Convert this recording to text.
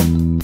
Bye.